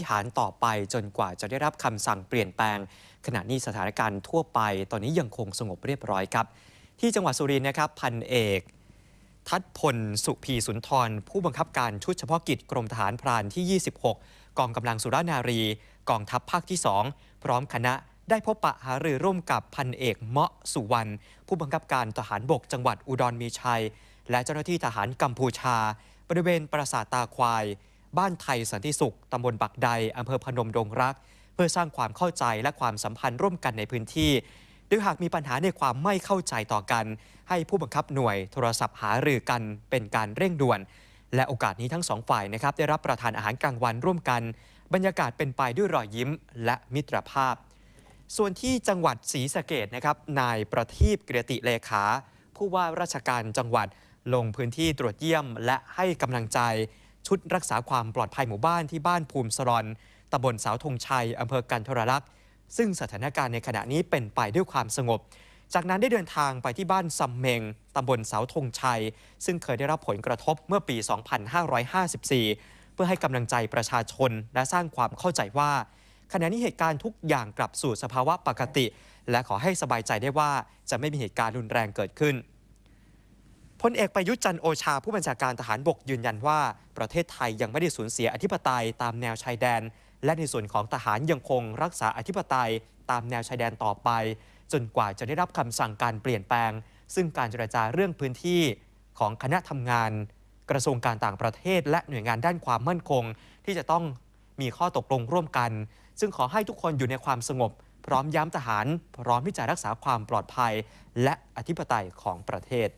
ทหารต่อไปจนกว่าจะได้รับคำสั่งเปลี่ยนแปลง ขณะนี้สถานการณ์ทั่วไปตอนนี้ยังคงสงบเรียบร้อยครับ ที่จังหวัดสุรินทร์นะครับพันเอก ทัดพลสุพีสุนทร ผู้บังคับการชุดเฉพาะกิจกรมทหารพรานที่ 26 กองกำลังสุรานารี กองทัพภาคที่ 2 พร้อมคณะได้พบปะหารือร่วมกับพันเอกเมาะสุวรรณผู้บังคับการทหารบกจังหวัดอุดรมีชัย และเจ้าหน้าที่ทหารกัมพูชา บริเวณปราสาทตาควาย บ้านไทยสันติสุขตำบลบักใดอำเภอพนมดงรัก เพื่อสร้างความเข้าใจและความสัมพันธ์ร่วมกันในพื้นที่โดยหากมีปัญหาในความไม่เข้าใจต่อกัน ให้ผู้บังคับหน่วยโทรศัพท์หารือกันเป็นการเร่งด่วน และโอกาสนี้ทั้งสองฝ่ายนะครับ ได้รับประทานอาหารกลางวันร่วมกัน บรรยากาศเป็นไปด้วยรอยยิ้มและมิตรภาพ ส่วนที่จังหวัดศรีสะเกดนะครับนายประทีปเกียรติเลขา ผู้ว่าราชการจังหวัดลงพื้นที่ตรวจเยี่ยม และให้กำลังใจ ชุดรักษาความปลอดภัยหมู่บ้านที่บ้านภูมิสรอนตำบลเสาธงชัยอำเภอกันทรลักษณ์ซึ่งสถานการณ์ในขณะนี้เป็นไปด้วยความสงบ จากนั้นได้เดินทางไปที่บ้านซัมเมงตำบลเสาธงชัย ซึ่งเคยได้รับผลกระทบเมื่อปี 2554 เพื่อให้กำลังใจประชาชนและสร้างความเข้าใจว่า ขณะนี้เหตุการณ์ทุกอย่างกลับสู่สภาวะปกติ และขอให้สบายใจได้ว่าจะไม่มีเหตุการณ์รุนแรงเกิดขึ้น พลเอกประยุทธ์จันโอชาผู้บัญชาการทหารบกยืนยันว่า ประเทศไทยยังไม่ได้สูญเสียอธิปไตยตามแนวชายแดน และในส่วนของทหารยังคงรักษาอธิปไตยตามแนวชายแดนต่อไป จนกว่าจะได้รับคำสั่งการเปลี่ยนแปลง ซึ่งการเจรจาเรื่องพื้นที่ของคณะทำงาน กระทรวงการต่างประเทศ และหน่วยงานด้านความมั่นคง ที่จะต้องมีข้อตกลงร่วมกัน ซึ่งขอให้ทุกคนอยู่ในความสงบ พร้อมย้ำทหาร พร้อมที่จะรักษาความปลอดภัย และอธิปไตยของประเทศ